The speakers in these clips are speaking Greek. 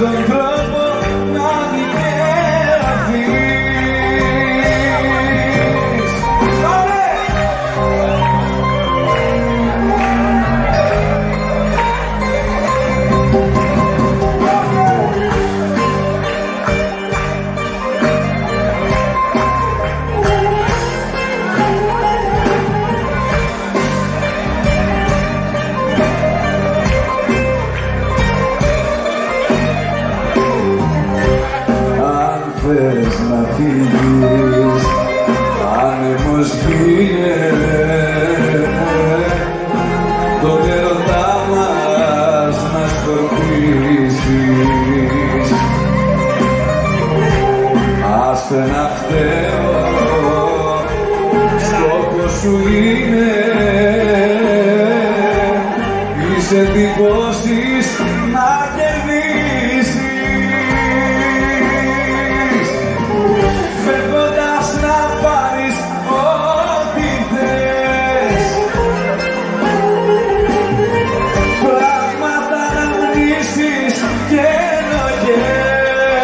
the blood φύγεις άνεμος γίνεται τον έρωτά μας να σκορπίσεις. Άστε να φταίω σκόπος σου είναι. Τις εντυπώσεις να γνήσεις και ενοχές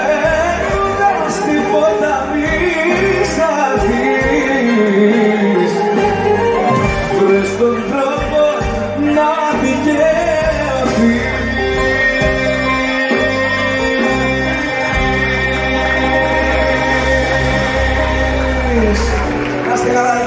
φεύγοντας τίποτα μη σταθείς βρες τον τρόπο να δικαιωθείς. Να είστε καλά,